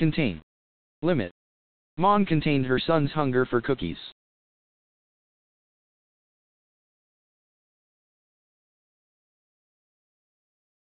Contain. Limit. Mon contained her son's hunger for cookies.